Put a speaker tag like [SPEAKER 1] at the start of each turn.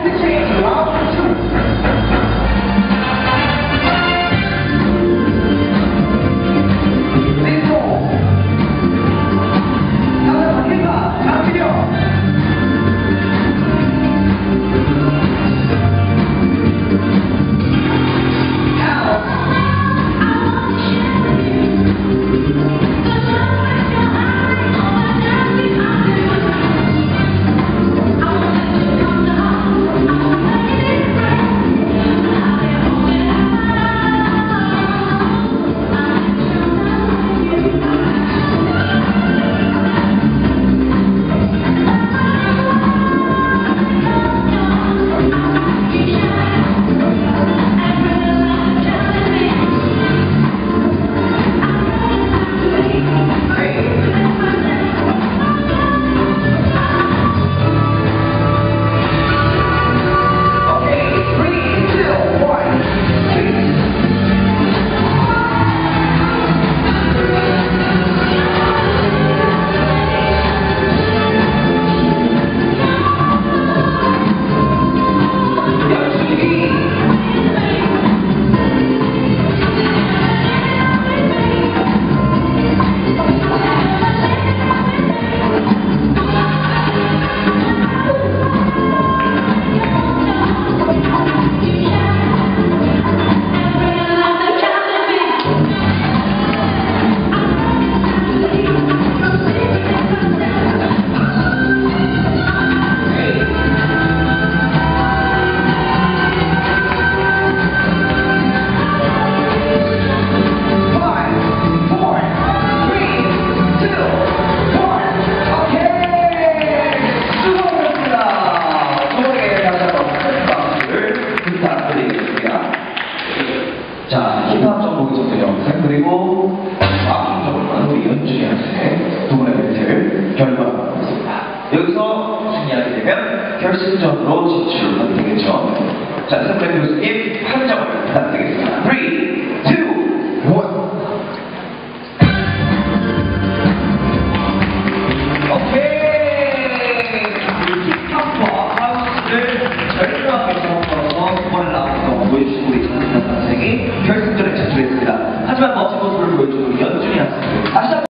[SPEAKER 1] Concentrate. 그리고 아픔적으로는 연준이한테 누구나 멘트를 결정하고 있습니다. 여기서 승리하게 되면 결승전으로 진출을 하게 되겠죠. 자, 선배 교수님 한 점을 부탁드리겠습니다. 3, 2, 1. 절묘하게 정확하서 정말 나와서 보여주고 있습니다. 학생이 결승전에 진출했습니다. 하지만 멋진 모습을 보여준 연준이었습니다.